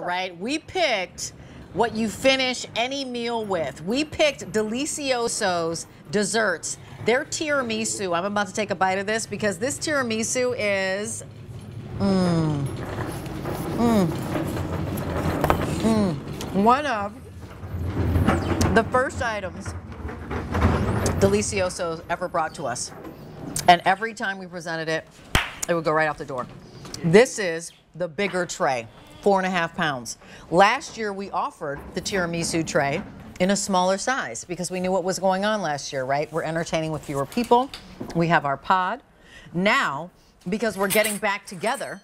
right? We picked what you finish any meal with. We picked Delizioso's desserts. Their tiramisu. I'm about to take a bite of this because this tiramisu is. Mmm. Mmm. Mmm. One of the first items Delizioso ever brought to us. And every time we presented it, it would go right out the door. This is the bigger tray, four and a half pounds. Last year, we offered the tiramisu tray in a smaller size because we knew what was going on last year, right? We're entertaining with fewer people. We have our pod. Now, because we're getting back together,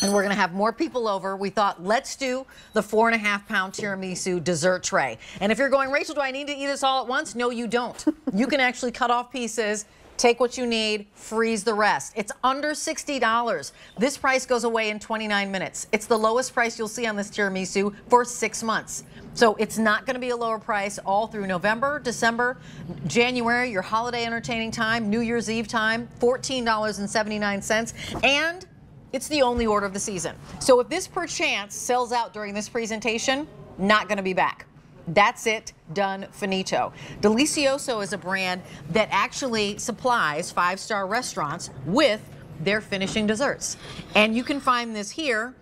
and we're going to have more people over. We thought, let's do the four and a half pound tiramisu dessert tray. And if you're going, Rachel, do I need to eat this all at once? No, you don't. you can actually cut off pieces Take what you need, freeze the rest. It's under $60. This price goes away in 29 minutes. It's the lowest price you'll see on this tiramisu for six months. So it's not going to be a lower price all through November, December, January, your holiday entertaining time, New Year's Eve time, $14.79. And it's the only order of the season. So if this perchance sells out during this presentation, not going to be back. That's it, done, finito. Delizioso is a brand that actually supplies five star restaurants with their finishing desserts. And you can find this here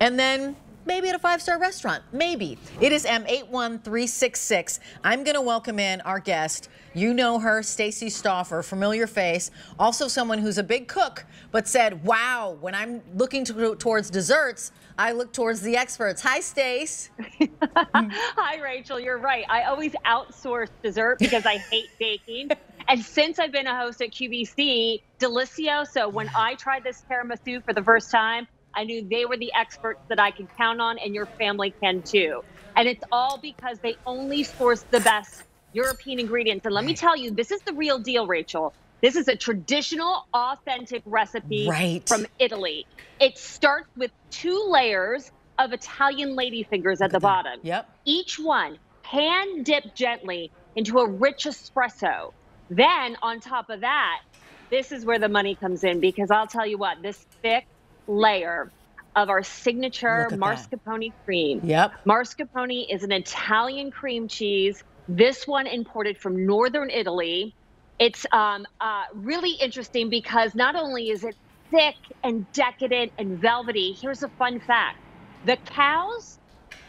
and then maybe at a five star restaurant. Maybe. It is M81366. I'm going to welcome in our guest. You know her, Stacy Stauffer, familiar face. Also, someone who's a big cook, but said, wow, when I'm looking to, towards desserts, I look towards the experts. Hi, Stace. Hi, Rachel. You're right. I always outsource dessert because I hate baking. And since I've been a host at QVC, Delizioso, So when I tried this tiramisu for the first time, I knew they were the experts that I can count on, and your family can too. And it's all because they only source the best European ingredients. And let me tell you, this is the real deal, Rachel. This is a traditional, authentic recipe right. from Italy. It starts with two layers of Italian ladyfingers at the bottom. Yep. Each one hand dipped gently into a rich espresso. Then on top of that, this is where the money comes in because I'll tell you what, this thick layer of our signature mascarpone that. cream. Yep. Mascarpone is an Italian cream cheese. This one imported from northern Italy. It's um, uh, really interesting because not only is it thick and decadent and velvety, here's a fun fact the cows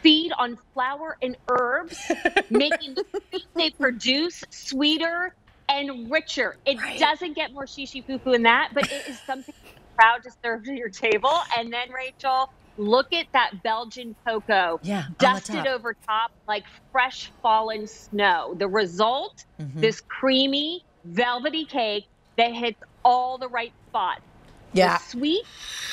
feed on flour and herbs, making the food they produce sweeter and richer. It right. doesn't get more shishi foo than that, but it is something proud to serve to your table. And then, Rachel, look at that Belgian cocoa yeah, dusted over top like fresh fallen snow. The result, mm-hmm. this creamy, velvety cake that hits all the right spots. Yeah. The sweet,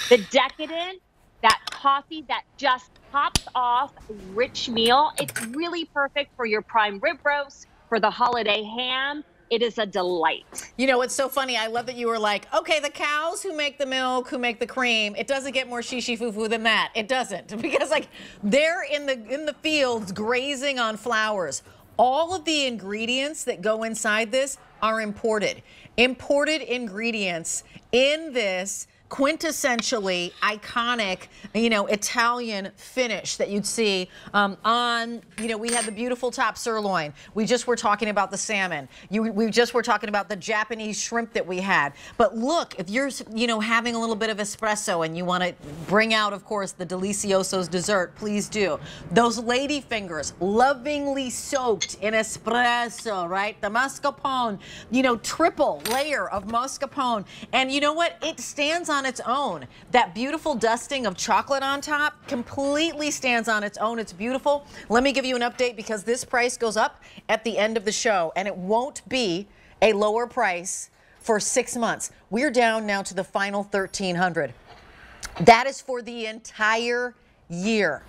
the decadent, that coffee that just pops off, rich meal. It's really perfect for your prime rib roast, for the holiday ham. It is a delight. You know, it's so funny. I love that you were like, okay, the cows who make the milk, who make the cream, it doesn't get more shishi foo foo than that. It doesn't. Because like they're in the in the fields grazing on flowers. All of the ingredients that go inside this are imported. Imported ingredients in this quintessentially iconic, you know, Italian finish that you'd see um, on, you know, we had the beautiful top sirloin. We just were talking about the salmon. You, we just were talking about the Japanese shrimp that we had. But look, if you're, you know, having a little bit of espresso and you want to bring out, of course, the Delizioso's dessert, please do. Those lady fingers, lovingly soaked in espresso, right? The mascarpone, you know, triple layer of mascarpone. And you know what? It stands on its own. That beautiful dusting of chocolate on top completely stands on its own. It's beautiful. Let me give you an update because this price goes up at the end of the show and it won't be a lower price for six months. We're down now to the final 1300. That is for the entire year.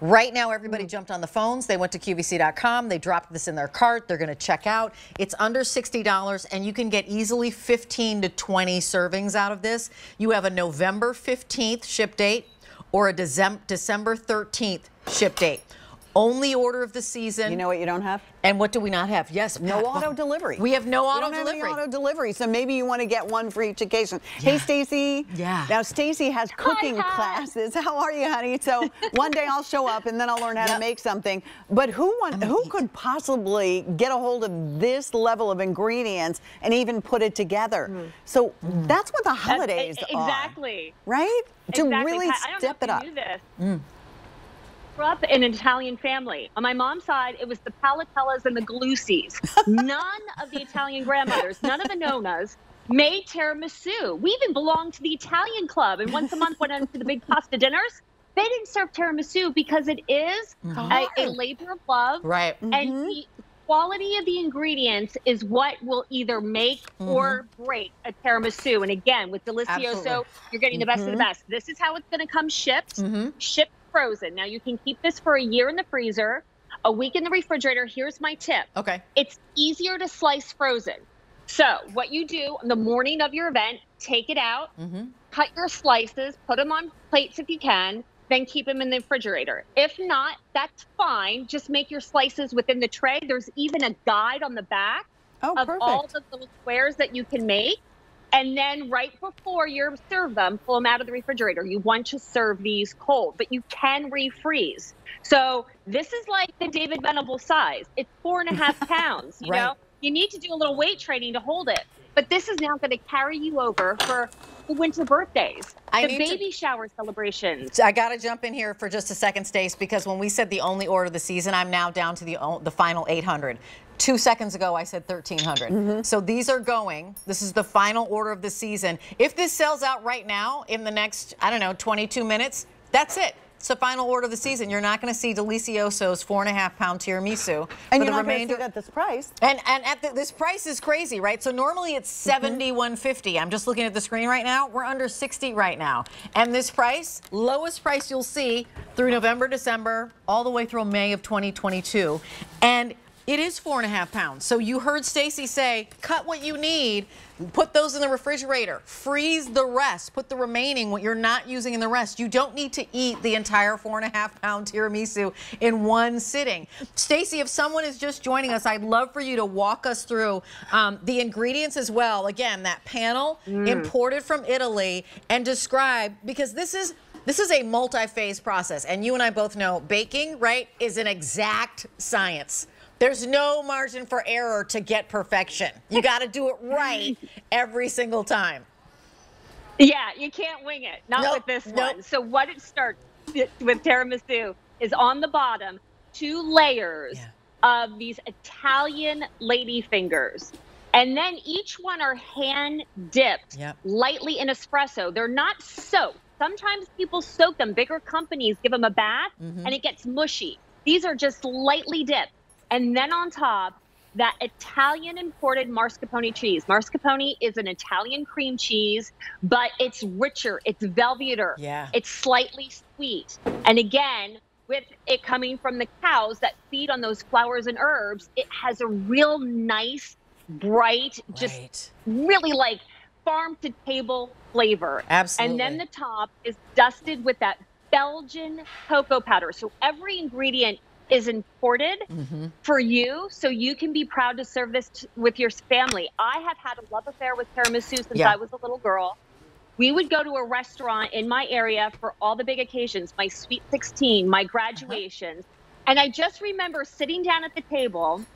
Right now, everybody mm. jumped on the phones. They went to QVC.com. They dropped this in their cart. They're going to check out. It's under $60, and you can get easily 15 to 20 servings out of this. You have a November 15th ship date or a December 13th ship date. Only order of the season. You know what you don't have? and what do we not have? Yes, No Pat. auto delivery. We have no We auto don't have any delivery. auto delivery, so maybe you want to get one for each occasion. Hey, Stacy. Yeah. Now, Stacy has cooking hi. classes. How are you, honey? So one day I'll show up and then I'll learn how Yep. to make something. But who want, who eat. could possibly get a hold of this level of ingredients and even put it together? Hmm. So that's what the holidays That's- are. exactly. Right? To Exactly. really Pat, I don't step it know up. if you knew this. Hmm. Grew up in an Italian family. On my mom's side, it was the Palatellas and the Galusis. none of the Italian grandmothers, none of the nonas, made tiramisu. We even belonged to the Italian club, and once a month went out into the big pasta dinners. They didn't serve tiramisu because it is mm-hmm. a, a oh. labor of love, Right. and mm-hmm. the quality of the ingredients is what will either make or mm-hmm. break a tiramisu. And again, with Delizioso, Absolutely. you're getting the best of the best. This is how it's going to come shipped, shipped frozen. Now you can keep this for a year in the freezer, a week in the refrigerator. Here's my tip. Okay. It's easier to slice frozen. So what you do on the morning of your event, take it out, mm-hmm. cut your slices, put them on plates if you can, then keep them in the refrigerator. If not, that's fine. Just make your slices within the tray. There's even a guide on the back Oh, of all perfect. the little squares that you can make. And then right before you serve them, pull them out of the refrigerator. You want to serve these cold, but you can refreeze. So this is like the David Venable size. It's four and a half pounds. You Right. know, you need to do a little weight training to hold it. But this is now going to carry you over for the winter birthdays, I the need to- baby shower celebrations. I got to jump in here for just a second, Stace, because when we said the only order of the season, I'm now down to the the final 800. Two seconds ago, I said 1,300. So these are going. This is the final order of the season. If this sells out right now in the next, I don't know, 22 minutes, that's it. It's the final order of the season. You're not going to see Delizioso's four and a half pound tiramisu and for you're the not going to remainder. see it at this price. And and at the, this price is crazy, right? So normally it's Mm-hmm. 7150. I'm just looking at the screen right now. We're under 60 right now. And this price, lowest price you'll see through November, December, all the way through May of 2022. And it is four and a half pounds. So you heard Stacy say, cut what you need, put those in the refrigerator, freeze the rest, put the remaining what you're not using in the rest. You don't need to eat the entire four and a half pound tiramisu in one sitting. Stacy, if someone is just joining us, I'd love for you to walk us through um, the ingredients as well. Again, that panel imported from Italy and describe because this is this is a multi-phase process, and you and I both know baking, right, is an exact science. There's no margin for error to get perfection. You got to do it right every single time. Yeah, you can't wing it. Not Nope, with this nope. one. So what it starts with tiramisu is on the bottom two layers Yeah. of these Italian lady fingers. And then each one are hand dipped Yep. lightly in espresso. They're not soaked. Sometimes people soak them. Bigger companies give them a bath Mm-hmm. and it gets mushy. These are just lightly dipped. And then on top, that Italian imported mascarpone cheese. Mascarpone is an Italian cream cheese, but it's richer, it's velveter, Yeah. it's slightly sweet. And again, with it coming from the cows that feed on those flowers and herbs, it has a real nice, bright, just Right. really like farm to table flavor. Absolutely. And then the top is dusted with that Belgian cocoa powder. So every ingredient is imported Mm-hmm. for you so you can be proud to serve this t- with your family. I have had a love affair with tiramisu since Yeah. I was a little girl. We would go to a restaurant in my area for all the big occasions, my sweet 16, my graduations. And I just remember sitting down at the table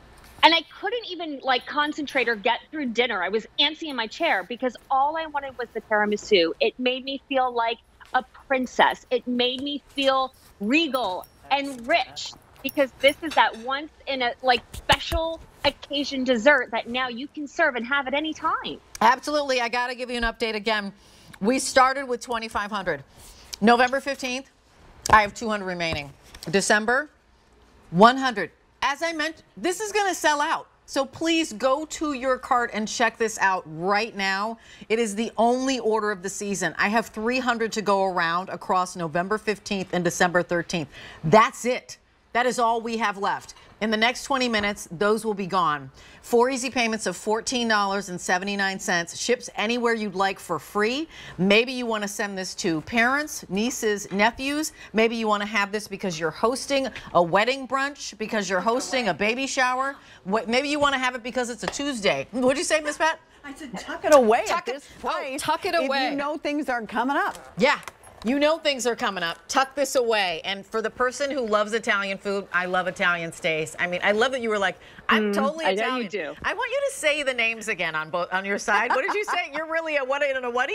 and I couldn't even like concentrate or get through dinner. I was antsy in my chair because all I wanted was the tiramisu. It made me feel like a princess. It made me feel regal and rich because this is that once in a like special occasion dessert that now you can serve and have at any time. Absolutely. I got to give you an update again. We started with 2,500. November 15th, I have 200 remaining. December, 100. As I mentioned, this is going to sell out. So please go to your cart and check this out right now. It is the only order of the season. I have 300 to go around across November 15th and December 13th. That's it. That is all we have left. In the next 20 minutes, those will be gone. Four easy payments of $14.79. Ships anywhere you'd like for free. Maybe you want to send this to parents, nieces, nephews. Maybe you want to have this because you're hosting a wedding brunch, because you're hosting a baby shower. What- Maybe you want to have it because it's a Tuesday. What'd you say, Miss Pat? I said, tuck it away Tuck at it- this oh, tuck it away. If away. you know things aren't coming up. Yeah. You know things are coming up. Tuck this away. And for the person who loves Italian food, I love Italian Stace. I mean, I love that you were like, I'm totally I know Italian. you do. I want you to say the names again on both on your side. What did you say? You're really a what and a whaty?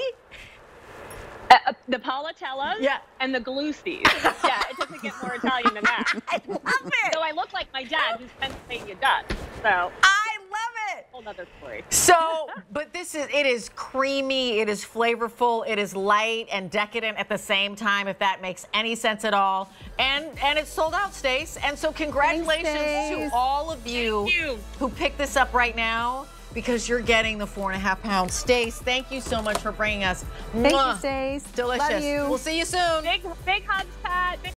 Uh, uh, the Palatellas Yeah. and the Galusis. yeah, it doesn't get more Italian than that. I love it. So I look like my dad, who's Pennsylvania Dutch. So I. whole nother story. So, but this is it is creamy, it is flavorful, it is light and decadent at the same time, if that makes any sense at all. And and it's sold out, Stace. And so congratulations Stace. to all of you, you. who picked this up right now. Because you're getting the four and a half pound Stace. Thank you so much for bringing us. Thank Mwah. you, Stace. Delicious. Love you. We'll see you soon. Big, big hugs, Pat. Big